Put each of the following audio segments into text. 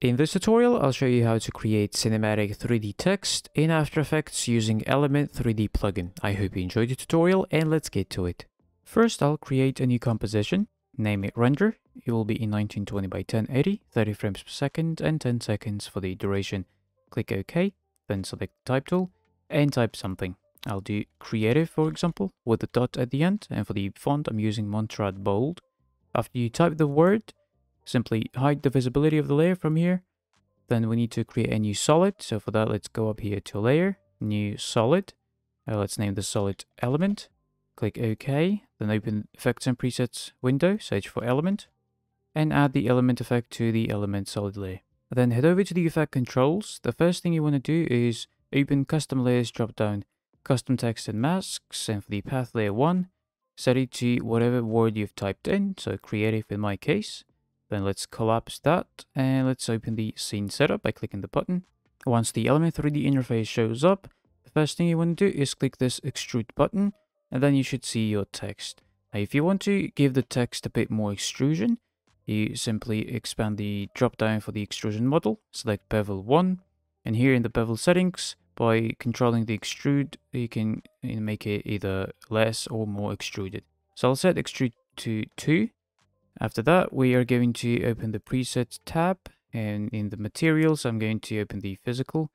In this tutorial, I'll show you how to create cinematic 3D text in After Effects using Element 3D plugin. I hope you enjoyed the tutorial and let's get to it. First, I'll create a new composition, name it render. It will be in 1920 by 1080, 30 frames per second and 10 seconds for the duration. Click OK, then select the type tool and type something. I'll do creative, for example, with a dot at the end. And for the font, I'm using Montserrat Bold. After you type the word, simply hide the visibility of the layer from here. Then we need to create a new solid. So for that, let's go up here to layer, new solid. Let's name the solid element. Click OK, then open effects and presets window, search for element, and add the element effect to the element solid layer. Then head over to the effect controls. The first thing you want to do is open custom layers drop down, custom text and masks, and for the path layer 1, set it to whatever word you've typed in, so creative in my case. Then let's collapse that and let's open the scene setup by clicking the button. Once the Element 3D interface shows up, the first thing you want to do is click this extrude button and then you should see your text. Now if you want to give the text a bit more extrusion, you simply expand the drop down for the extrusion model, select bevel 1 and here in the bevel settings, by controlling the extrude, you can make it either less or more extruded. So I'll set extrude to 2 after that, we are going to open the presets tab and in the materials, I'm going to open the physical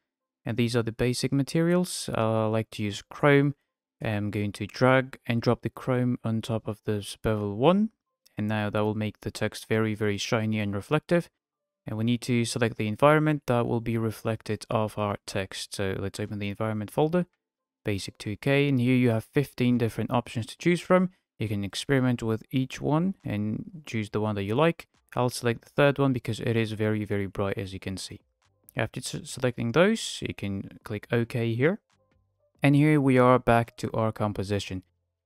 and these are the basic materials. Uh, I like to use chrome. I'm going to drag and drop the chrome on top of this bevel 1 and now that will make the text very very shiny and reflective and we need to select the environment that will be reflected off our text. So let's open the environment folder, basic 2K and here you have 15 different options to choose from. You can experiment with each one and choose the one that you like. I'll select the third one because it is very, very bright as you can see. After selecting those, you can click OK here. And here we are back to our composition.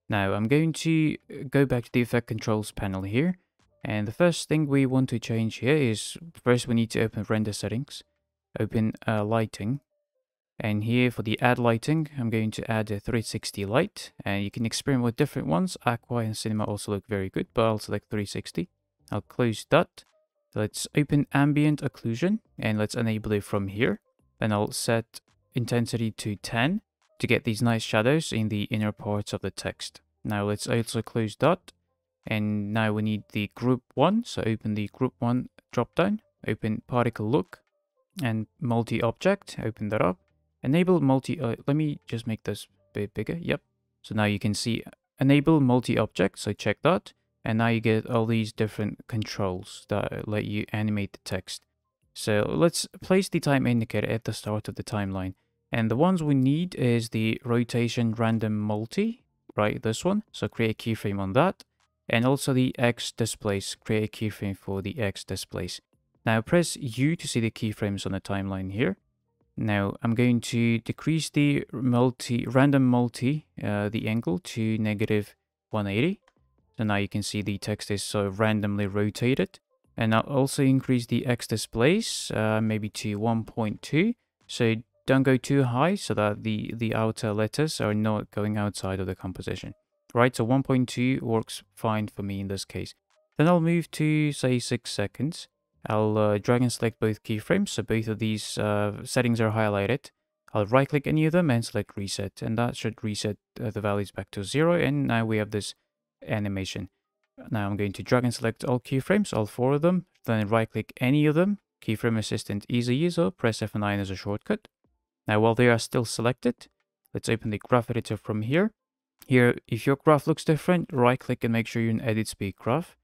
Now I'm going to go back to the effect controls panel here. And the first thing we want to change here is first we need to open render settings, open uh, lighting, and here for the add lighting, I'm going to add a 360 light. And you can experiment with different ones. Aqua and Cinema also look very good, but I'll select 360. I'll close that. Let's open ambient occlusion and let's enable it from here. Then I'll set intensity to 10 to get these nice shadows in the inner parts of the text. Now let's also close that. And now we need the group 1. So open the group 1 drop down, open particle look and multi-object, open that up. Enable multi, uh, let me just make this bit bigger. Yep. So now you can see enable multi-object. So check that. And now you get all these different controls that let you animate the text. So let's place the time indicator at the start of the timeline. And the ones we need is the rotation random multi, right? This one. So create a keyframe on that. And also the X displace, create a keyframe for the X displace. Now press U to see the keyframes on the timeline here. Now I'm going to decrease the multi random multi, uh, the angle to negative 180. So now you can see the text is so randomly rotated. And I'll also increase the X displace, uh, maybe to 1.2. So don't go too high so that the, the outer letters are not going outside of the composition. Right, so 1.2 works fine for me in this case. Then I'll move to say 6 seconds. I'll uh, drag and select both keyframes, so both of these uh, settings are highlighted. I'll right click any of them and select reset, and that should reset uh, the values back to zero, and now we have this animation. Now I'm going to drag and select all keyframes, all four of them, then right click any of them, keyframe assistant easy ease, press F9 as a shortcut. Now while they are still selected, let's open the graph editor from here. Here, if your graph looks different, right click and make sure you're in edit speed graph.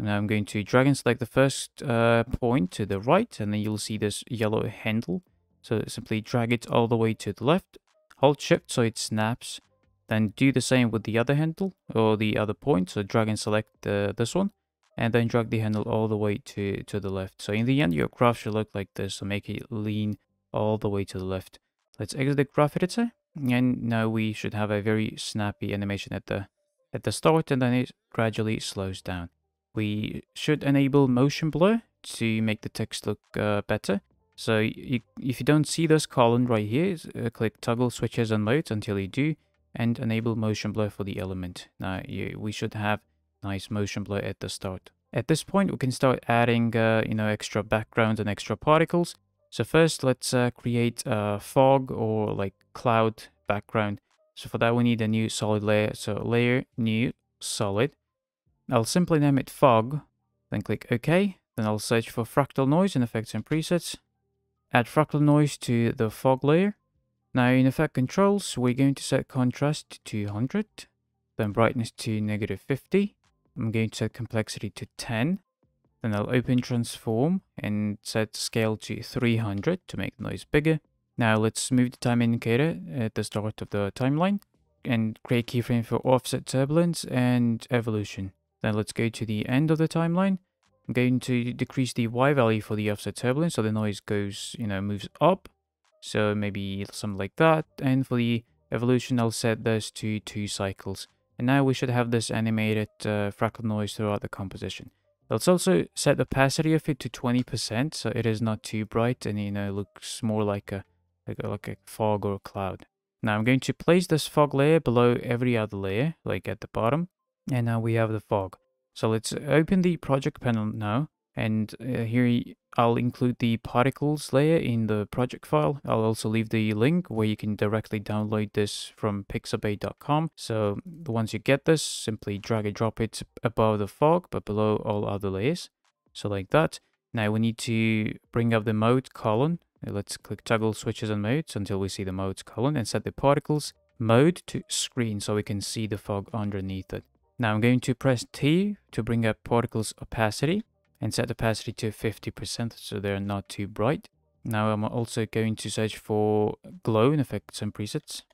And I'm going to drag and select the first uh, point to the right, and then you'll see this yellow handle. So simply drag it all the way to the left, hold shift so it snaps, then do the same with the other handle or the other point. So drag and select uh, this one, and then drag the handle all the way to, to the left. So in the end, your graph should look like this, so make it lean all the way to the left. Let's exit the graph editor, and now we should have a very snappy animation at the at the start, and then it gradually slows down. We should enable motion blur to make the text look uh, better. So you, if you don't see this column right here, uh, click toggle switches and modes until you do and enable motion blur for the element. Now you, we should have nice motion blur at the start. At this point, we can start adding, uh, you know, extra backgrounds and extra particles. So first, let's uh, create a fog or like cloud background. So for that, we need a new solid layer. So layer, new, solid. I'll simply name it fog, then click OK. Then I'll search for fractal noise in effects and presets. Add fractal noise to the fog layer. Now in effect controls, we're going to set contrast to 200, then brightness to negative 50. I'm going to set complexity to 10. Then I'll open transform and set scale to 300 to make the noise bigger. Now let's move the time indicator at the start of the timeline and create keyframe for offset turbulence and evolution. Then let's go to the end of the timeline. I'm going to decrease the Y value for the offset turbulence so the noise goes, you know, moves up. So maybe something like that. And for the evolution, I'll set this to two cycles. And now we should have this animated uh, fractal noise throughout the composition. Let's also set the opacity of it to 20% so it is not too bright and you know looks more like a like a, like a fog or a cloud. Now I'm going to place this fog layer below every other layer, like at the bottom. And now we have the fog. So let's open the project panel now. And uh, here I'll include the particles layer in the project file. I'll also leave the link where you can directly download this from pixabay.com. So once you get this, simply drag and drop it above the fog, but below all other layers. So like that. Now we need to bring up the mode column. Let's click toggle switches and modes until we see the modes column and set the particles mode to screen so we can see the fog underneath it. Now I'm going to press T to bring up particles opacity and set the opacity to 50% so they're not too bright. Now I'm also going to search for glow in effects and presets.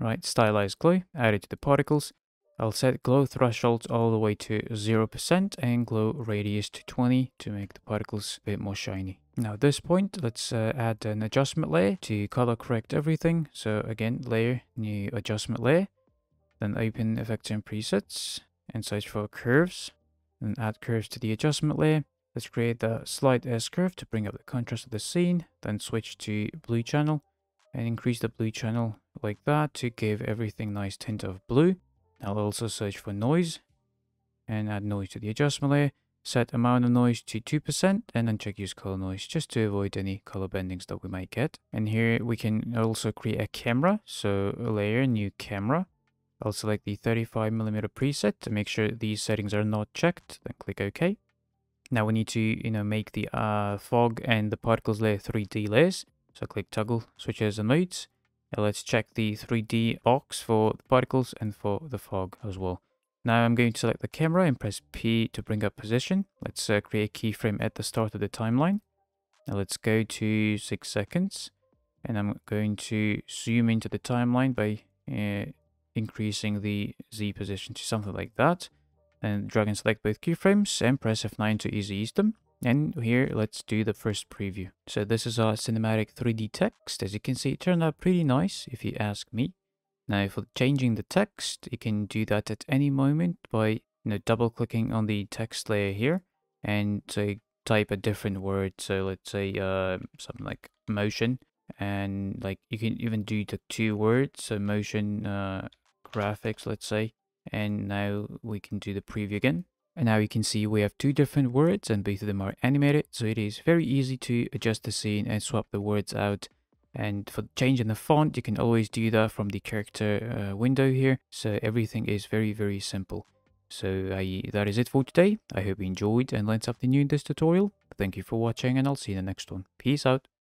Right, stylized glow, add it to the particles. I'll set glow thresholds all the way to 0% and glow radius to 20 to make the particles a bit more shiny. Now at this point, let's uh, add an adjustment layer to color correct everything. So again, layer, new adjustment layer. Then open effects and presets and search for curves and add curves to the adjustment layer. Let's create the slight S curve to bring up the contrast of the scene, then switch to blue channel and increase the blue channel like that to give everything nice tint of blue. I'll also search for noise and add noise to the adjustment layer. Set amount of noise to 2% and then check use color noise just to avoid any color bendings that we might get. And here we can also create a camera. So a layer, new camera. I'll select the 35mm preset to make sure these settings are not checked, then click OK. Now we need to, you know, make the uh, fog and the particles layer 3D layers. So click toggle switches and modes. Now let's check the 3D box for the particles and for the fog as well. Now I'm going to select the camera and press P to bring up position. Let's uh, create a keyframe at the start of the timeline. Now let's go to 6 seconds. And I'm going to zoom into the timeline by uh, increasing the Z position to something like that. And drag and select both keyframes and press F9 to easy ease them. And here, let's do the first preview. So this is our cinematic 3D text. As you can see, it turned out pretty nice, if you ask me. Now, for changing the text, you can do that at any moment by you know, double-clicking on the text layer here and say, type a different word. So let's say uh, something like motion. And like you can even do the two words, so motion uh, graphics, let's say. And now we can do the preview again. And now you can see we have two different words and both of them are animated. So it is very easy to adjust the scene and swap the words out. And for changing the font, you can always do that from the character uh, window here. So everything is very, very simple. So I, that is it for today. I hope you enjoyed and learned something new in this tutorial. Thank you for watching and I'll see you in the next one. Peace out.